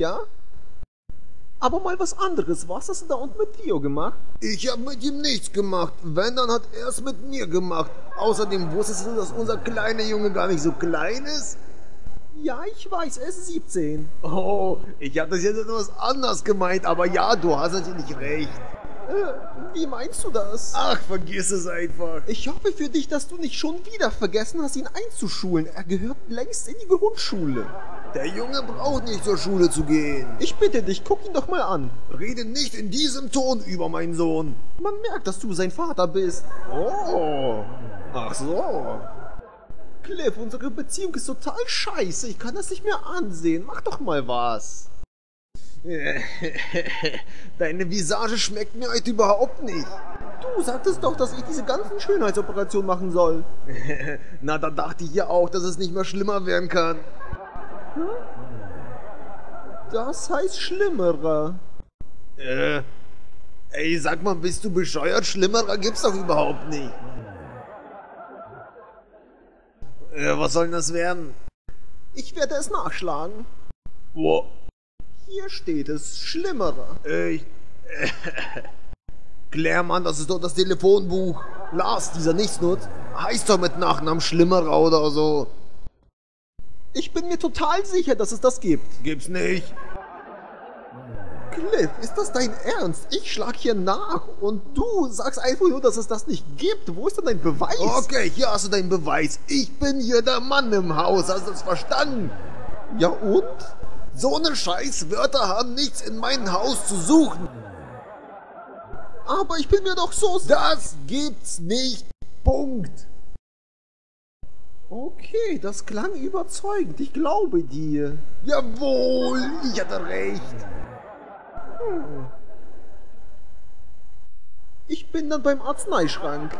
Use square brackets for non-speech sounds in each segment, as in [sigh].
ja? Aber mal was anderes. Was hast du da unten mit Theo gemacht? Ich hab mit ihm nichts gemacht. Wenn, dann hat er es mit mir gemacht. Außerdem wusstest du, dass unser kleiner Junge gar nicht so klein ist? Ja, ich weiß, er ist 17. Oh, ich hab das jetzt etwas anders gemeint, aber ja, du hast natürlich recht. Äh, wie meinst du das? Ach, vergiss es einfach. Ich hoffe für dich, dass du nicht schon wieder vergessen hast, ihn einzuschulen. Er gehört längst in die Grundschule. Der Junge braucht nicht zur Schule zu gehen. Ich bitte dich, guck ihn doch mal an. Rede nicht in diesem Ton über meinen Sohn. Man merkt, dass du sein Vater bist. Oh, ach so. Cliff, unsere Beziehung ist total scheiße. Ich kann das nicht mehr ansehen. Mach doch mal was. [laughs] Deine Visage schmeckt mir heute überhaupt nicht. Du sagtest doch, dass ich diese ganzen Schönheitsoperationen machen soll. [laughs] Na, da dachte ich ja auch, dass es nicht mehr schlimmer werden kann. Das heißt Schlimmerer. Äh, ey, sag mal, bist du bescheuert? Schlimmerer gibt's doch überhaupt nicht. Äh, was soll denn das werden? Ich werde es nachschlagen. Wo? Hier steht es, Schlimmerer. Äh, ich, äh, Klärmann, das ist doch das Telefonbuch. Lars, dieser Nichtsnutz, heißt doch mit Nachnamen Schlimmerer oder so. Ich bin mir total sicher, dass es das gibt. Gibt's nicht. Cliff, ist das dein Ernst? Ich schlag hier nach und du sagst einfach nur, dass es das nicht gibt. Wo ist denn dein Beweis? Okay, hier hast du deinen Beweis. Ich bin hier der Mann im Haus. Hast du das verstanden? Ja und? So eine Scheißwörter haben nichts in meinem Haus zu suchen. Aber ich bin mir doch so... Das gibt's nicht. Punkt. Okay, das klang überzeugend. Ich glaube dir. Jawohl, ich hatte recht. Hm. Ich bin dann beim Arzneischrank.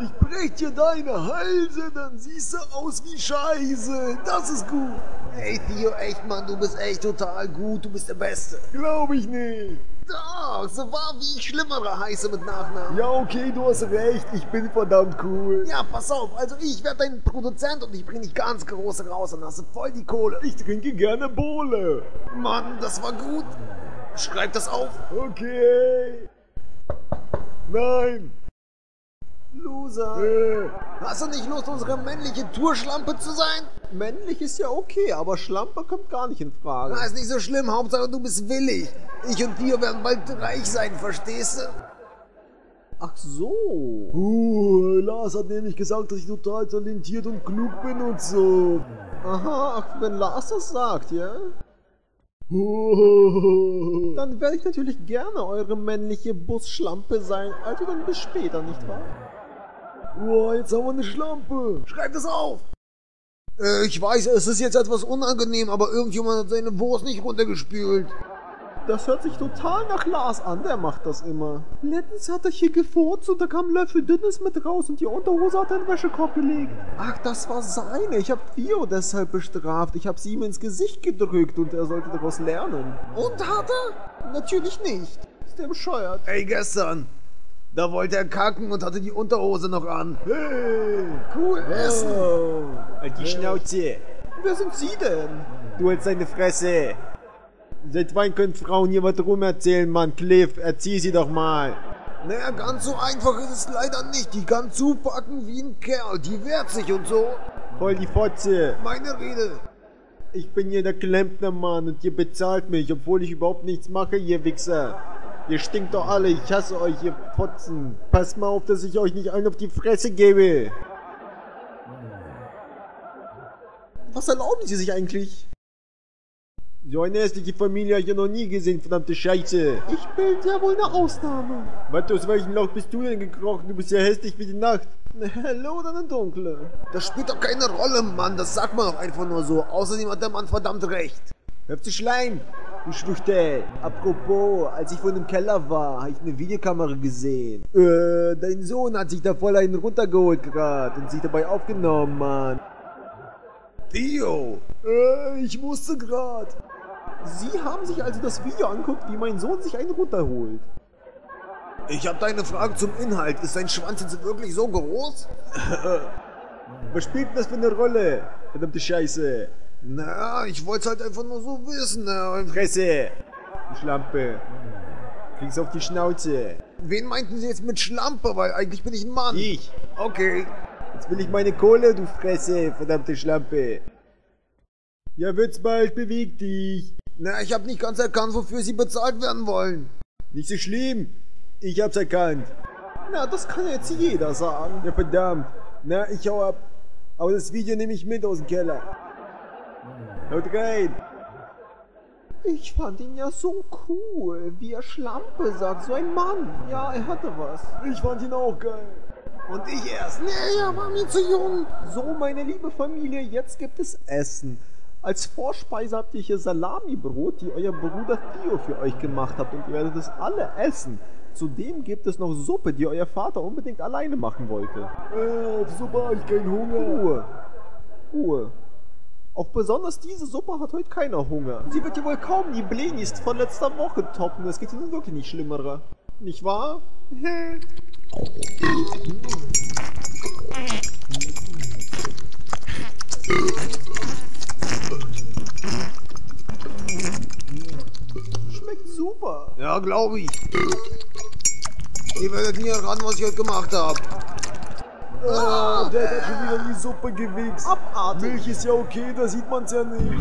Ich brech dir deine Halse, dann siehst du aus wie Scheiße. Das ist gut. Ey, Theo, echt, Mann, du bist echt total gut. Du bist der Beste. Glaub ich nicht. Doch, so war wie ich Schlimmere heiße mit Nachnamen. Ja, okay, du hast recht. Ich bin verdammt cool. Ja, pass auf. Also ich werde dein Produzent und ich bring dich ganz groß raus. Dann hast du voll die Kohle. Ich trinke gerne Bohle. Mann, das war gut. Schreib das auf. Okay. Nein. Loser. Äh. Hast du nicht Lust, unsere männliche Tourschlampe zu sein? Männlich ist ja okay, aber Schlampe kommt gar nicht in Frage. Na, ist nicht so schlimm. Hauptsache, du bist willig. Ich und Theo werden bald reich sein, verstehst du? Ach so. Uh, Lars hat nämlich gesagt, dass ich total talentiert und klug bin und so. Aha, ach, wenn Lars das sagt, ja? Uh. Dann werde ich natürlich gerne eure männliche Busschlampe sein. Also dann bis später, nicht wahr? Boah, jetzt haben wir eine Schlampe. Schreib das auf. Äh, ich weiß, es ist jetzt etwas unangenehm, aber irgendjemand hat seine Wurst nicht runtergespült. Das hört sich total nach Lars an, der macht das immer. Letztens hat er hier gefurzt und da kam Löffel Dünnes mit raus und die Unterhose hat er in den Wäschekorb gelegt. Ach, das war seine. Ich habe Theo deshalb bestraft. Ich habe sie ihm ins Gesicht gedrückt und er sollte daraus lernen. Und hat er? Natürlich nicht. Ist der bescheuert. Ey, gestern. Da wollte er kacken und hatte die Unterhose noch an. Hey. Cool essen. Oh. Die Schnauze. Wer sind Sie denn? Du hältst deine Fresse. Seit wann können Frauen hier was rum erzählen, Mann? Cliff, erzieh sie doch mal. Naja, ganz so einfach ist es leider nicht. Die kann zupacken wie ein Kerl. Die wehrt sich und so. Voll die Fotze. Meine Rede. Ich bin hier der Klempnermann und ihr bezahlt mich, obwohl ich überhaupt nichts mache, ihr Wichser. Ihr stinkt doch alle, ich hasse euch, ihr Fotzen. Passt mal auf, dass ich euch nicht einen auf die Fresse gebe. Was erlauben Sie sich eigentlich? So eine hässliche Familie habe ich ja noch nie gesehen, verdammte Scheiße. Ich bin ja wohl eine Ausnahme. Was, aus welchem Loch bist du denn gekrochen? Du bist ja hässlich wie die Nacht. Eine helle oder eine dunkle? Das spielt doch keine Rolle, Mann. Das sagt man doch einfach nur so. Außerdem hat der Mann verdammt recht. Hör zu schleim, du Schwuchtel. Apropos, als ich vorhin im Keller war, habe ich eine Videokamera gesehen. Äh, dein Sohn hat sich da voll einen runtergeholt gerade und sich dabei aufgenommen, Mann. Theo. Äh, ich musste grad. Sie haben sich also das Video anguckt, wie mein Sohn sich einen runterholt. Ich habe deine Frage zum Inhalt. Ist dein Schwanz jetzt wirklich so groß? [laughs] Was spielt denn das für eine Rolle? Verdammte Scheiße. Na, ich wollte halt einfach nur so wissen. Ne? Fresse! Du Schlampe. Kriegst auf die Schnauze. Wen meinten Sie jetzt mit Schlampe? Weil eigentlich bin ich ein Mann. Ich. Okay. Jetzt will ich meine Kohle, du Fresse, verdammte Schlampe. Ja, wird's bald, beweg dich. Na, ich habe nicht ganz erkannt, wofür Sie bezahlt werden wollen. Nicht so schlimm. Ich hab's erkannt. Na, das kann jetzt jeder sagen. Ja, verdammt. Na, ich hau ab. Aber das Video nehme ich mit aus dem Keller. Haut rein. Ich fand ihn ja so cool, wie er Schlampe sagt, so ein Mann. Ja, er hatte was. Ich fand ihn auch geil. Und ich erst. Nee, er war mir zu jung. So, meine liebe Familie, jetzt gibt es Essen. Als Vorspeise habt ihr hier Salamibrot, die euer Bruder Theo für euch gemacht hat und ihr werdet es alle essen. Zudem gibt es noch Suppe, die euer Vater unbedingt alleine machen wollte. Äh, auf Suppe ich keinen Hunger. Ruhe. Ruhe. Auf besonders diese Suppe hat heute keiner Hunger. Sie wird ja wohl kaum die Blenis von letzter Woche toppen. Es geht ihnen wirklich nicht schlimmerer. Nicht wahr? Schmeckt super. Ja, glaube ich. Ihr werdet nie erraten, was ich heute gemacht habe. Ah, der hat schon wieder die Suppe gewichst. Abartig. Milch ist ja okay, da sieht man's ja nicht.